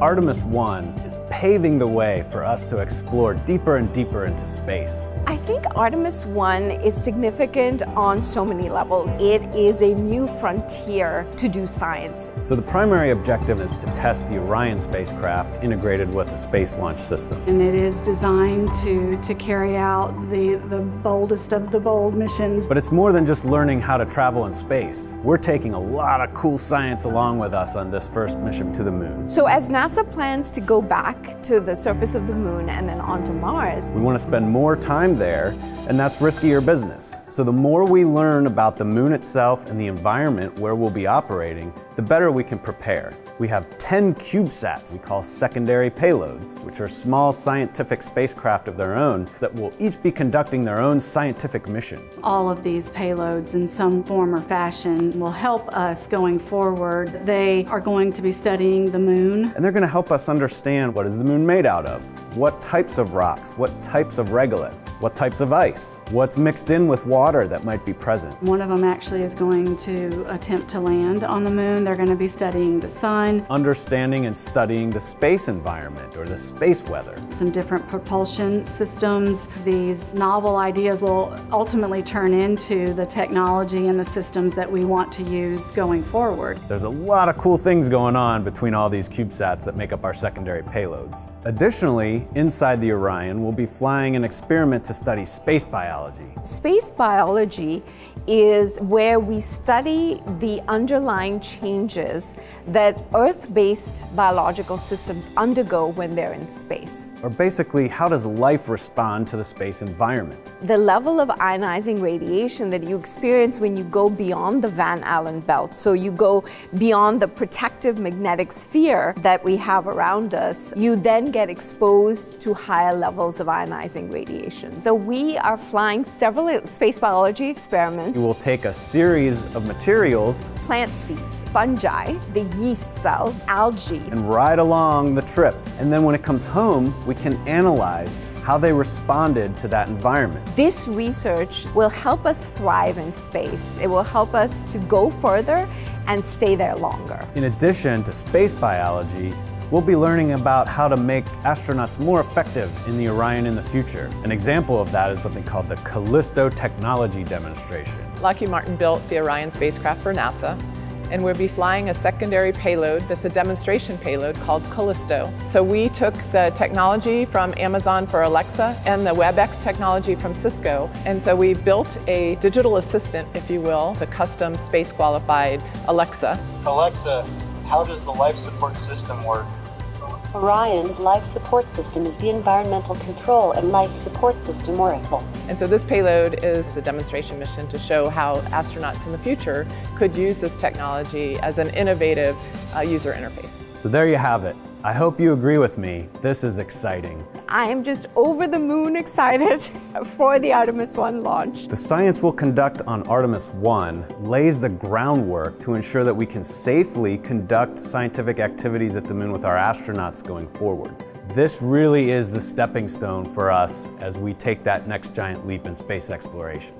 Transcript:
Artemis 1 is paving the way for us to explore deeper and deeper into space. I think Artemis 1 is significant on so many levels. It is a new frontier to do science. So the primary objective is to test the Orion spacecraft integrated with the Space Launch System. And it is designed to, to carry out the, the boldest of the bold missions. But it's more than just learning how to travel in space. We're taking a lot of cool science along with us on this first mission to the moon. So as NASA plans to go back to the surface of the moon and then onto Mars, we want to spend more time there, and that's riskier business. So the more we learn about the moon itself and the environment where we'll be operating, the better we can prepare. We have 10 CubeSats we call secondary payloads, which are small scientific spacecraft of their own that will each be conducting their own scientific mission. All of these payloads in some form or fashion will help us going forward. They are going to be studying the moon. And they're going to help us understand what is the moon made out of, what types of rocks, what types of regolith, what types of ice? What's mixed in with water that might be present? One of them actually is going to attempt to land on the moon. They're going to be studying the sun. Understanding and studying the space environment or the space weather. Some different propulsion systems. These novel ideas will ultimately turn into the technology and the systems that we want to use going forward. There's a lot of cool things going on between all these CubeSats that make up our secondary payloads. Additionally, inside the Orion, we'll be flying an experiment to study space biology. Space biology is where we study the underlying changes that Earth-based biological systems undergo when they're in space. Or basically, how does life respond to the space environment? The level of ionizing radiation that you experience when you go beyond the Van Allen belt, so you go beyond the protective magnetic sphere that we have around us, you then get exposed to higher levels of ionizing radiation. So we are flying several space biology experiments. We will take a series of materials, plant seeds, fungi, the yeast cell, algae, and ride along the trip. And then when it comes home, we can analyze how they responded to that environment. This research will help us thrive in space. It will help us to go further and stay there longer. In addition to space biology, We'll be learning about how to make astronauts more effective in the Orion in the future. An example of that is something called the Callisto Technology Demonstration. Lockheed Martin built the Orion spacecraft for NASA and we'll be flying a secondary payload that's a demonstration payload called Callisto. So we took the technology from Amazon for Alexa and the WebEx technology from Cisco, and so we built a digital assistant, if you will, a custom space qualified Alexa. Alexa, how does the life support system work? Orion's life support system is the environmental control and life support system oracles. And so this payload is a demonstration mission to show how astronauts in the future could use this technology as an innovative uh, user interface. So there you have it. I hope you agree with me. This is exciting. I am just over the moon excited for the Artemis 1 launch. The science we'll conduct on Artemis 1 lays the groundwork to ensure that we can safely conduct scientific activities at the moon with our astronauts going forward. This really is the stepping stone for us as we take that next giant leap in space exploration.